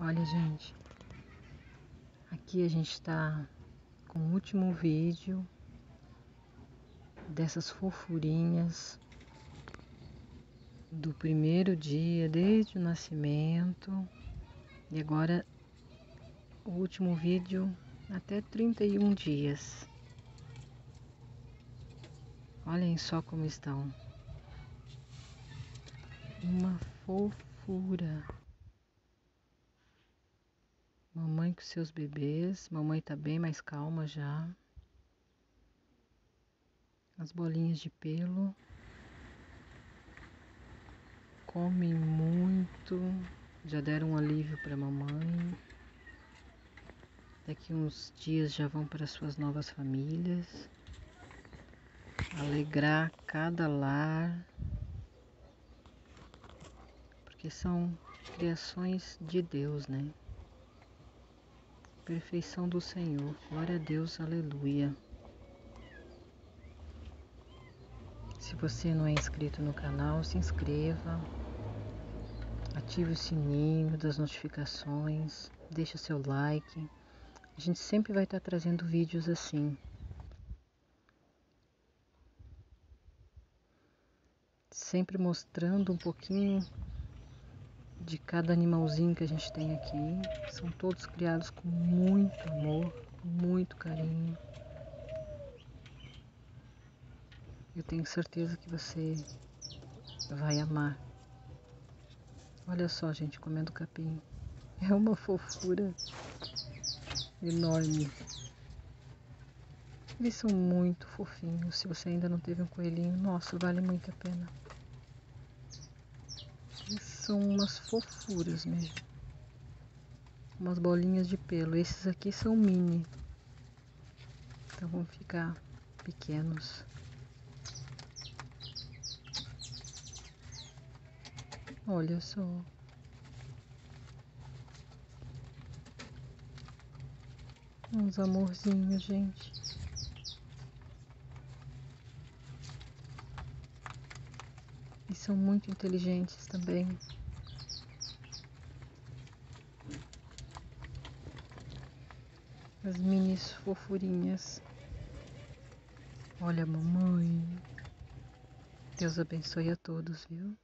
Olha, gente, aqui a gente está com o último vídeo dessas fofurinhas do primeiro dia, desde o nascimento, e agora o último vídeo até 31 dias. Olhem só como estão. Uma fofura. Mamãe com seus bebês. Mamãe tá bem mais calma já. As bolinhas de pelo. Comem muito. Já deram um alívio para mamãe. Daqui uns dias já vão para suas novas famílias. Alegrar cada lar. Porque são criações de Deus, né? Perfeição do Senhor. Glória a Deus, aleluia. Se você não é inscrito no canal, se inscreva, ative o sininho das notificações, deixa seu like. A gente sempre vai estar trazendo vídeos assim. Sempre mostrando um pouquinho de cada animalzinho que a gente tem aqui. São todos criados com muito amor, muito carinho. Eu tenho certeza que você vai amar. Olha só, gente, comendo capim. É uma fofura enorme. Eles são muito fofinhos. Se você ainda não teve um coelhinho, nossa, vale muito a pena são umas fofuras mesmo. Umas bolinhas de pelo. Esses aqui são mini. Então vão ficar pequenos. Olha só. Uns amorzinhos, gente. E são muito inteligentes também. As minis fofurinhas. Olha, mamãe. Deus abençoe a todos, viu?